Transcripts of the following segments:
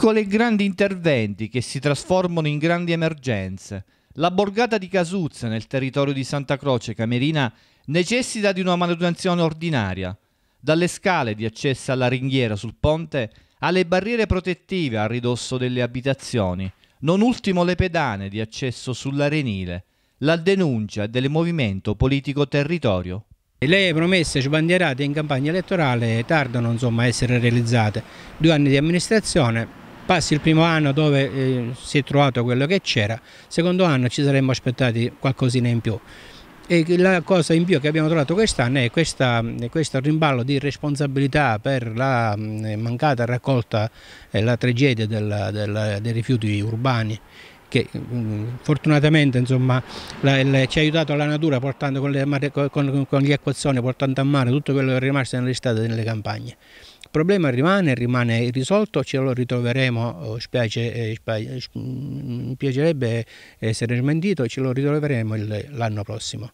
Piccoli e grandi interventi che si trasformano in grandi emergenze. La borgata di Casuzza nel territorio di Santa Croce Camerina necessita di una manutenzione ordinaria. Dalle scale di accesso alla ringhiera sul ponte alle barriere protettive a ridosso delle abitazioni, non ultimo le pedane di accesso sull'arenile, la denuncia del movimento politico territorio. Le promesse sbandierate in campagna elettorale tardano insomma, a essere realizzate. Due anni di amministrazione, passi il primo anno dove eh, si è trovato quello che c'era, secondo anno ci saremmo aspettati qualcosina in più. E la cosa in più che abbiamo trovato quest'anno è questa, questo rimballo di responsabilità per la mancata raccolta e la tragedia del, del, dei rifiuti urbani che mm, fortunatamente insomma, la, la, ci ha aiutato la natura portando con, le, con, con gli acquazzoni, portando a mare tutto quello che è rimasto nell'estate e nelle campagne. Il problema rimane, rimane irrisolto, ce lo ritroveremo, oh, spiace, eh, spiace, mi piacerebbe essere smentito, ce lo ritroveremo l'anno prossimo.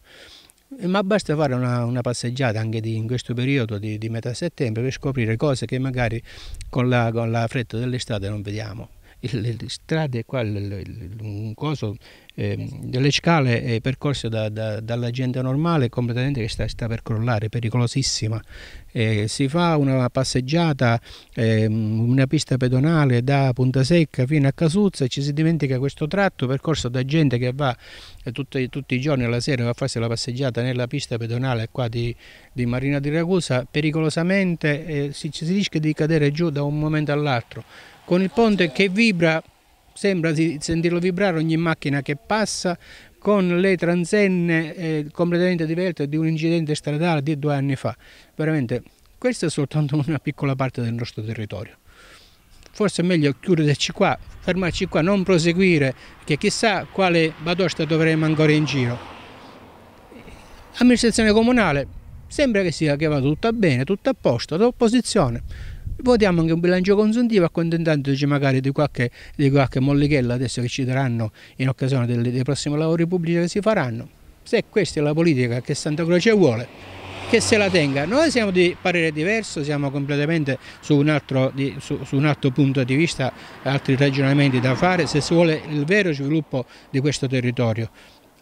Ma basta fare una, una passeggiata anche di, in questo periodo di, di, metà settembre per scoprire cose che magari con la, con la fretta dell'estate non vediamo le strade qua, un coso, eh, delle scale eh, percorse da, da, dalla gente normale completamente che sta, sta per crollare, pericolosissima. Eh, si fa una passeggiata, ehm, una pista pedonale da Punta Secca fino a Casuzza e ci si dimentica questo tratto percorso da gente che va eh, tutti, tutti, i giorni alla sera a farsi la passeggiata nella pista pedonale qua di, di Marina di Ragusa, pericolosamente eh, si, si rischia di cadere giù da un momento all'altro con il ponte che vibra, sembra di sentirlo vibrare ogni macchina che passa, con le transenne eh, completamente diverse di un incidente stradale di due anni fa. Veramente, questa è soltanto una piccola parte del nostro territorio. Forse è meglio chiuderci qua, fermarci qua, non proseguire, che chissà quale batosta troveremo ancora in giro. Amministrazione comunale, sembra che sia che va tutto bene, tutto a posto, l'opposizione Votiamo anche un bilancio consuntivo accontentandoci magari di qualche, di qualche mollichella adesso che ci daranno in occasione dei, dei prossimi lavori pubblici che si faranno. Se questa è la politica che Santa Croce vuole, che se la tenga. Noi siamo di parere diverso, siamo completamente su un altro, di, su, su un altro punto di vista, altri ragionamenti da fare, se si vuole il vero sviluppo di questo territorio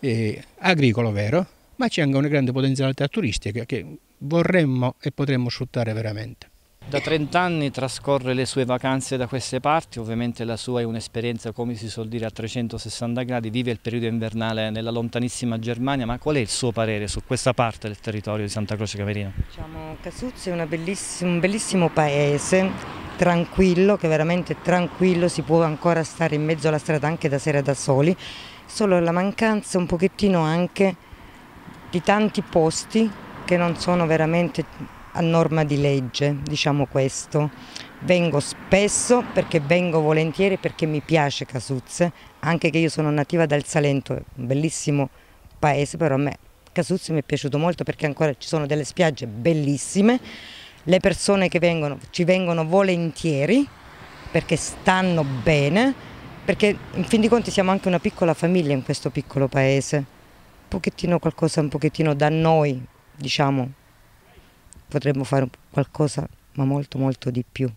eh, agricolo vero, ma c'è anche una grande potenzialità turistica che vorremmo e potremmo sfruttare veramente. Da 30 anni trascorre le sue vacanze da queste parti, ovviamente la sua è un'esperienza, come si suol dire, a 360 gradi, vive il periodo invernale nella lontanissima Germania, ma qual è il suo parere su questa parte del territorio di Santa Croce Camerina? Diciamo, Casuzzi è bellissimo, un bellissimo paese, tranquillo, che veramente tranquillo, si può ancora stare in mezzo alla strada anche da sera da soli, solo la mancanza un pochettino anche di tanti posti che non sono veramente a norma di legge, diciamo questo. Vengo spesso perché vengo volentieri perché mi piace Casuzze, anche che io sono nativa dal Salento, un bellissimo paese, però a me Casuzze mi è piaciuto molto perché ancora ci sono delle spiagge bellissime, le persone che vengono ci vengono volentieri perché stanno bene, perché in fin di conti siamo anche una piccola famiglia in questo piccolo paese, un pochettino qualcosa un pochettino da noi, diciamo, potremmo fare qualcosa ma molto molto di più.